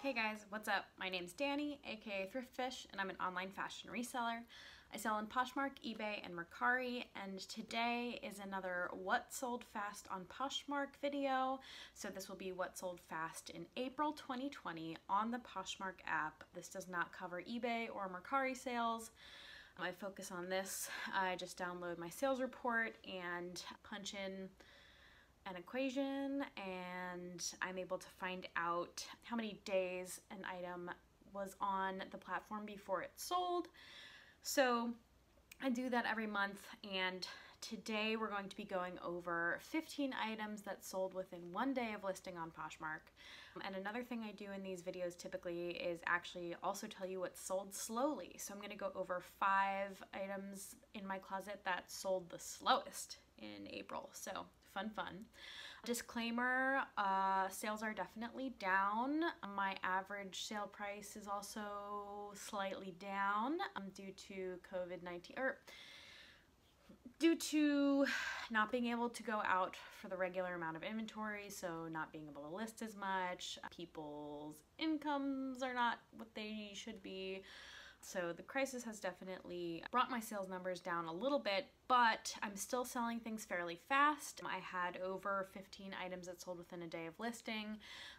Hey guys, what's up? My name's Danny, aka Thriftfish, and I'm an online fashion reseller. I sell on Poshmark, eBay, and Mercari, and today is another What Sold Fast on Poshmark video. So this will be what sold fast in April 2020 on the Poshmark app. This does not cover eBay or Mercari sales. I focus on this. I just download my sales report and punch in an equation and I'm able to find out how many days an item was on the platform before it sold. So I do that every month and today we're going to be going over 15 items that sold within one day of listing on Poshmark. And another thing I do in these videos typically is actually also tell you what sold slowly. So I'm going to go over five items in my closet that sold the slowest in April. So fun, fun. Disclaimer, uh, sales are definitely down. My average sale price is also slightly down um, due to COVID-19, or due to not being able to go out for the regular amount of inventory, so not being able to list as much, people's incomes are not what they should be, so the crisis has definitely brought my sales numbers down a little bit, but I'm still selling things fairly fast. I had over 15 items that sold within a day of listing,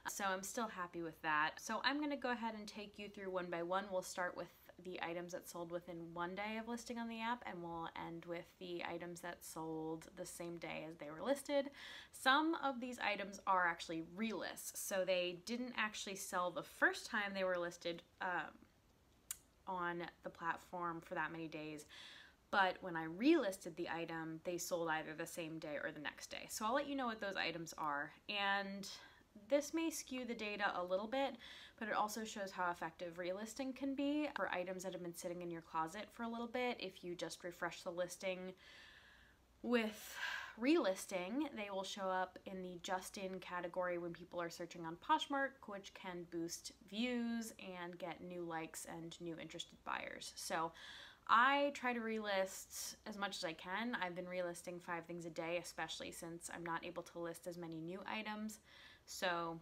so I'm still happy with that. So I'm gonna go ahead and take you through one by one. We'll start with the items that sold within one day of listing on the app and we'll end with the items that sold the same day as they were listed. Some of these items are actually relists, so they didn't actually sell the first time they were listed um, on the platform for that many days. But when I relisted the item, they sold either the same day or the next day. So I'll let you know what those items are. And this may skew the data a little bit, but it also shows how effective relisting can be for items that have been sitting in your closet for a little bit. If you just refresh the listing with relisting, they will show up in the just in category when people are searching on Poshmark, which can boost views and get new likes and new interested buyers. So I try to relist as much as I can. I've been relisting five things a day, especially since I'm not able to list as many new items. So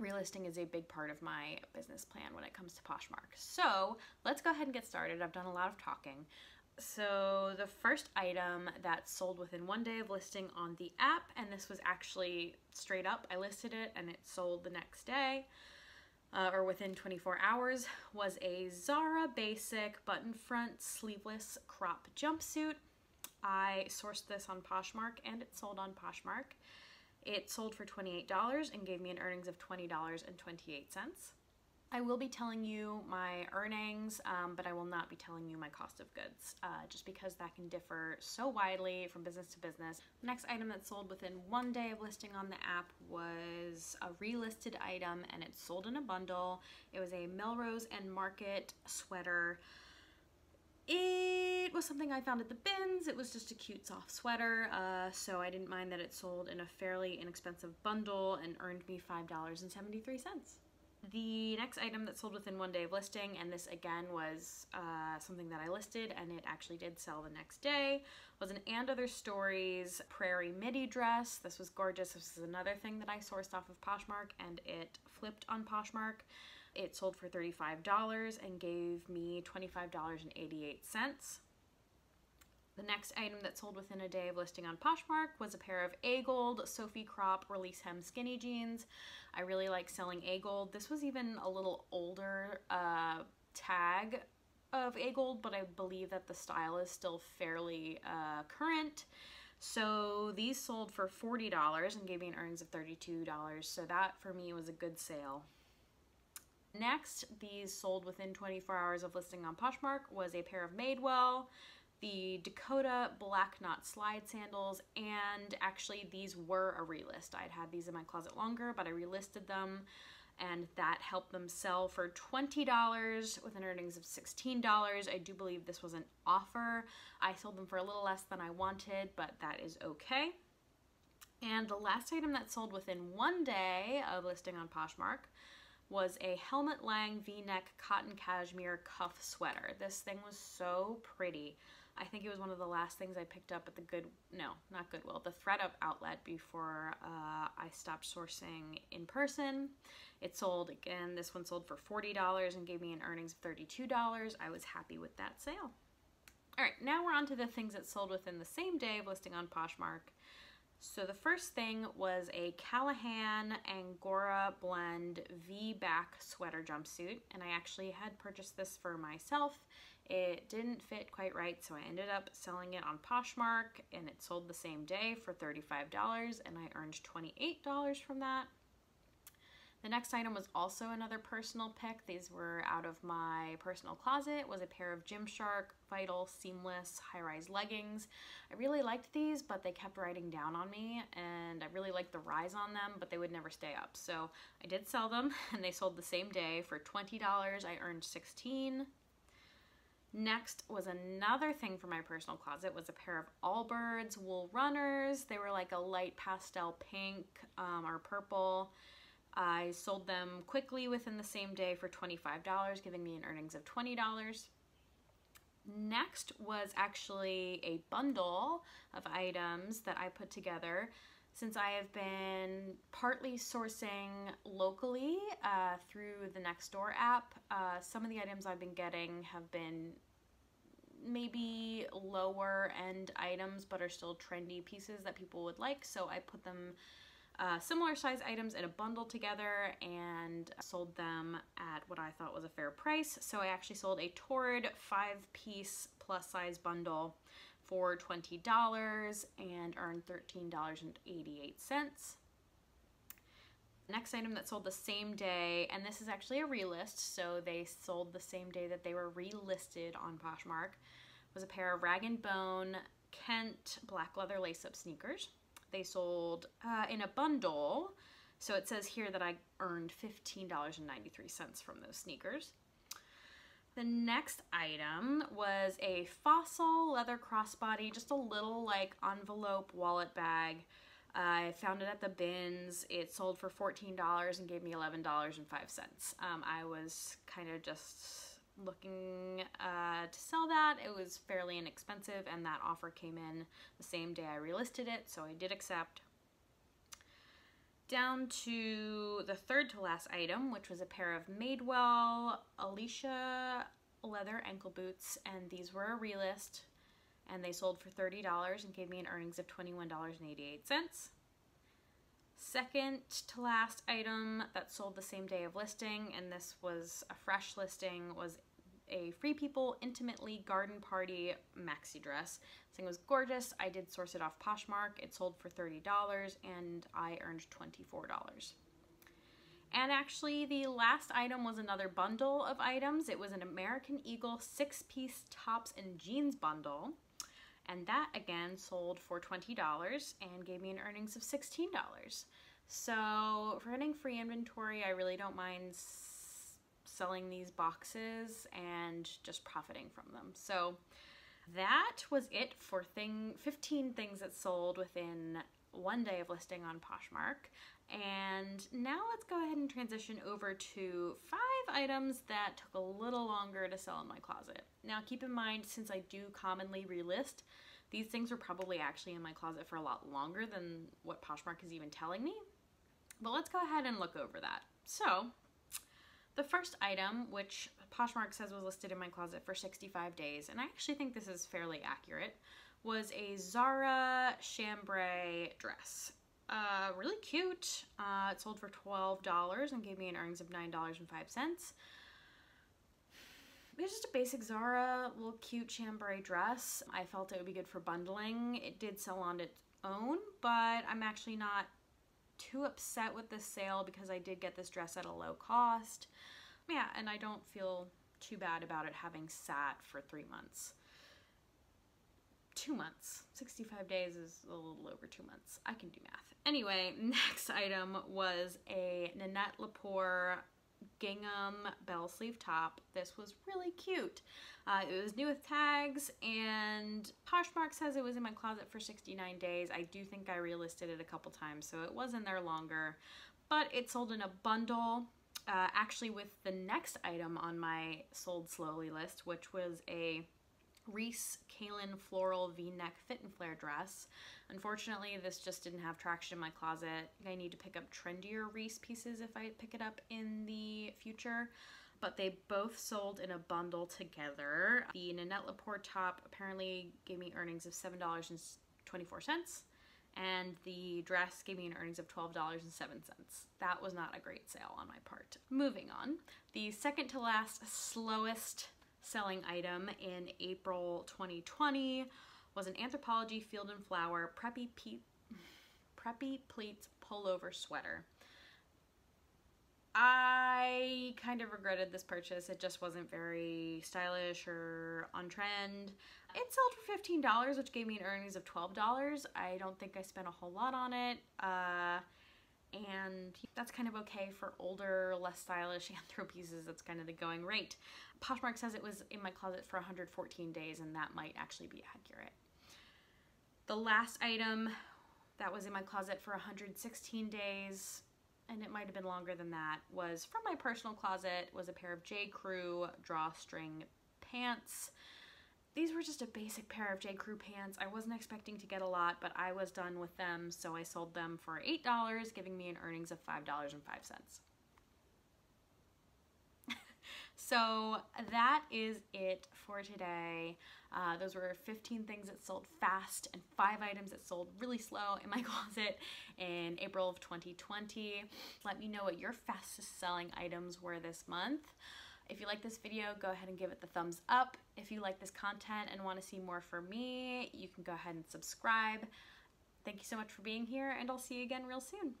relisting is a big part of my business plan when it comes to Poshmark. So let's go ahead and get started. I've done a lot of talking. So the first item that sold within one day of listing on the app, and this was actually straight up, I listed it and it sold the next day, uh, or within 24 hours, was a Zara Basic button front sleeveless crop jumpsuit. I sourced this on Poshmark and it sold on Poshmark. It sold for $28 and gave me an earnings of $20.28. I will be telling you my earnings, um, but I will not be telling you my cost of goods, uh, just because that can differ so widely from business to business. The next item that sold within one day of listing on the app was a relisted item, and it sold in a bundle. It was a Melrose and Market sweater. It was something I found at the bins. It was just a cute soft sweater, uh, so I didn't mind that it sold in a fairly inexpensive bundle and earned me $5.73. The next item that sold within one day of listing, and this again was uh, something that I listed and it actually did sell the next day, was an And Other Stories prairie midi dress. This was gorgeous. This is another thing that I sourced off of Poshmark and it flipped on Poshmark. It sold for $35 and gave me $25.88. The next item that sold within a day of listing on Poshmark was a pair of AGOLDE Sophie Crop Release Hem Skinny Jeans. I really like selling AGOLDE. This was even a little older uh, tag of AGOLDE, but I believe that the style is still fairly uh, current. So these sold for $40 and gave me an earnings of $32. So that for me was a good sale. Next, these sold within 24 hours of listing on Poshmark was a pair of Madewell the Dakota Black Knot slide sandals, and actually these were a relist. I'd had these in my closet longer, but I relisted them, and that helped them sell for $20 with an earnings of $16. I do believe this was an offer. I sold them for a little less than I wanted, but that is okay. And the last item that sold within one day of listing on Poshmark was a Helmut Lang v-neck cotton cashmere cuff sweater. This thing was so pretty. I think it was one of the last things I picked up at the Good, no, not Goodwill, the ThredUp outlet before uh, I stopped sourcing in person. It sold, again, this one sold for $40 and gave me an earnings of $32. I was happy with that sale. All right, now we're on to the things that sold within the same day of listing on Poshmark. So the first thing was a Callahan Angora Blend V-back sweater jumpsuit, and I actually had purchased this for myself. It didn't fit quite right, so I ended up selling it on Poshmark, and it sold the same day for $35, and I earned $28 from that. The next item was also another personal pick. These were out of my personal closet. Was a pair of Gymshark Vital Seamless high-rise leggings. I really liked these, but they kept riding down on me, and I really liked the rise on them, but they would never stay up. So I did sell them, and they sold the same day for $20. I earned 16 Next was another thing for my personal closet was a pair of Allbirds wool runners. They were like a light pastel pink um, or purple. I sold them quickly within the same day for $25, giving me an earnings of $20. Next was actually a bundle of items that I put together since I have been partly sourcing locally uh, through the Nextdoor app. Uh, some of the items I've been getting have been maybe lower end items but are still trendy pieces that people would like so I put them uh, similar size items in a bundle together and sold them at what I thought was a fair price. So I actually sold a Torrid five piece plus size bundle for $20 and earned $13.88. Next item that sold the same day, and this is actually a relist, so they sold the same day that they were relisted on Poshmark, was a pair of Rag & Bone Kent black leather lace-up sneakers. They sold uh, in a bundle. So it says here that I earned $15.93 from those sneakers. The next item was a fossil leather crossbody, just a little like envelope wallet bag. I found it at the bins. It sold for $14 and gave me $11.05. Um, I was kind of just looking uh, to sell that. It was fairly inexpensive and that offer came in the same day I relisted it, so I did accept. Down to the third to last item, which was a pair of Madewell Alicia leather ankle boots, and these were a relist, and they sold for $30 and gave me an earnings of $21.88. Second to last item that sold the same day of listing, and this was a fresh listing, was a Free People Intimately Garden Party maxi dress. This thing was gorgeous. I did source it off Poshmark. It sold for $30 and I earned $24. And actually, the last item was another bundle of items. It was an American Eagle six piece tops and jeans bundle. And that again sold for $20 and gave me an earnings of $16. So for getting free inventory, I really don't mind selling these boxes and just profiting from them. So that was it for thing 15 things that sold within one day of listing on Poshmark. And now let's go ahead and transition over to five items that took a little longer to sell in my closet. Now keep in mind, since I do commonly relist, these things were probably actually in my closet for a lot longer than what Poshmark is even telling me. But let's go ahead and look over that. So the first item, which Poshmark says was listed in my closet for 65 days, and I actually think this is fairly accurate, was a Zara chambray dress. Uh, really cute. Uh, it sold for $12 and gave me an earnings of $9.05. It's just a basic Zara little cute chambray dress. I felt it would be good for bundling. It did sell on its own, but I'm actually not too upset with this sale because I did get this dress at a low cost. Yeah, and I don't feel too bad about it having sat for three months. Two months. 65 days is a little over two months. I can do math. Anyway, next item was a Nanette Lepore gingham bell sleeve top. This was really cute. Uh, it was new with tags and Poshmark says it was in my closet for 69 days. I do think I relisted it a couple times, so it was in there longer. But it sold in a bundle, uh, actually with the next item on my sold slowly list, which was a Reese Kaylin floral v-neck fit and flare dress. Unfortunately, this just didn't have traction in my closet. I need to pick up trendier Reese pieces if I pick it up in the future. But they both sold in a bundle together. The Nanette Lepore top apparently gave me earnings of $7.24 and the dress gave me an earnings of $12.07. That was not a great sale on my part. Moving on, the second to last slowest selling item in April 2020 was an Anthropologie Field and Flower Preppy, Pe Preppy Pleats pullover sweater. I kind of regretted this purchase. It just wasn't very stylish or on trend. It sold for $15, which gave me an earnings of $12. I don't think I spent a whole lot on it. Uh, and that's kind of okay for older, less stylish anthro pieces. That's kind of the going rate. Poshmark says it was in my closet for 114 days, and that might actually be accurate. The last item that was in my closet for 116 days, and it might have been longer than that, was from my personal closet, was a pair of J. Crew drawstring pants. These were just a basic pair of J. Crew pants. I wasn't expecting to get a lot, but I was done with them, so I sold them for $8, giving me an earnings of $5.05. so that is it for today. Uh, those were 15 things that sold fast and five items that sold really slow in my closet in April of 2020. Let me know what your fastest selling items were this month. If you like this video, go ahead and give it the thumbs up. If you like this content and want to see more from me, you can go ahead and subscribe. Thank you so much for being here, and I'll see you again real soon.